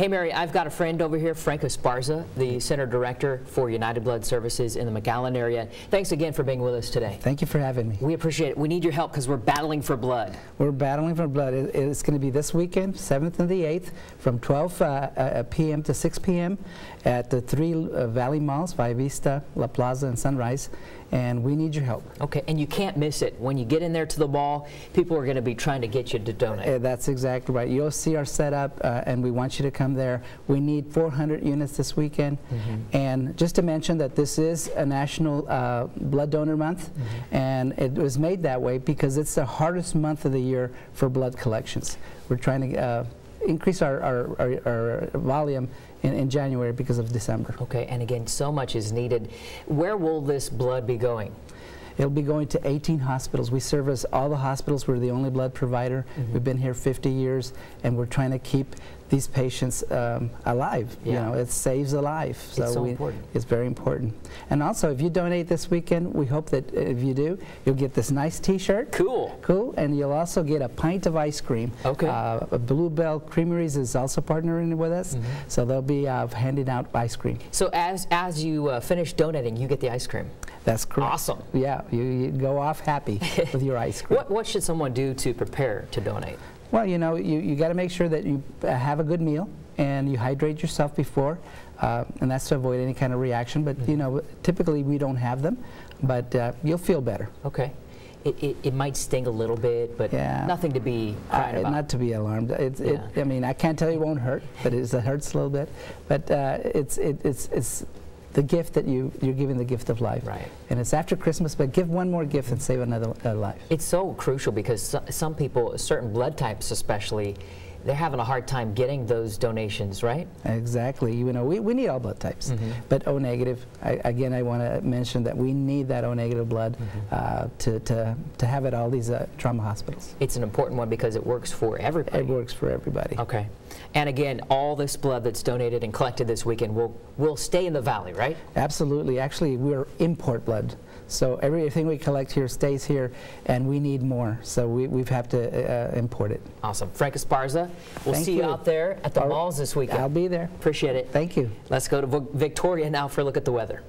Hey, Mary, I've got a friend over here, Frank Esparza, the Center Director for United Blood Services in the McAllen area. Thanks again for being with us today. Thank you for having me. We appreciate it. We need your help because we're battling for blood. We're battling for blood. It- It's going to be this weekend, 7th and the 8th, from 12 uh, uh, p.m. to 6 p.m. at the three uh, Valley Malls, Valle Vista, La Plaza, and Sunrise, and we need your help. Okay, and you can't miss it. When you get in there to the mall, people are going to be trying to get you to donate. Uh, That's exactly right. You'll see our setup, uh, and we want you to come there. We need 400 units this weekend. And just to mention that this is a National uh, Blood Donor Month, and it was made that way because it's the hardest month of the year for blood collections. We're trying to uh, increase our, our, our, our volume in, in January because of December. Okay, and again, so much is needed. Where will this blood be going? It'll be going to 18 hospitals. We service all the hospitals. We're the only blood provider. Mm-hmm. We've been here 50 years, and we're trying to keep these patients um, alive. You know, it saves a life. It's so important. It's very important. And also, if you donate this weekend, we hope that uh, if you do, you'll get this nice T-shirt. Cool. Cool, and you'll also get a pint of ice cream. Okay. Uh, Blue Bell Creameries is also partnering with us, Mm-hmm. so they'll be uh, handing out ice cream. So as as you uh, finish donating, you get the ice cream. That's correct. Awesome. Yeah, you, you go off happy with your ice cream. What what should someone do to prepare to donate? Well, you know, you, you got to make sure that you uh, have a good meal and you hydrate yourself before, uh, and that's to avoid any kind of reaction. But, you know, typically we don't have them, but uh, you'll feel better. Okay. It, it, it might sting a little bit, but Yeah. nothing to be crying Uh, about. not to be alarmed. It's, it, I mean, I can't tell you it won't hurt, but it's, it hurts a little bit. But uh, it's, it, it's, it's the gift that you, you're giving the gift of life. Right. And it's after Christmas, but give one more gift and save another uh, life. It's so crucial because so- some people, certain blood types especially, they're having a hard time getting those donations, right? Exactly. You know, we, we need all blood types, Mm-hmm. but O negative. I, again, I want to mention that we need that O negative blood Mm-hmm. uh, to, to to have at all these uh, trauma hospitals. It's an important one because it works for everybody. It works for everybody. Okay. And again, all this blood that's donated and collected this weekend will will stay in the valley, right? Absolutely. Actually, we're import blood. So everything we collect here stays here, and we need more. So we, we've have to uh, import it. Awesome. Frank Esparza, we'll Thank see you you. out there at the All malls this weekend. I'll be there. Appreciate it. Thank you. Let's go to Victoria now for a look at the weather.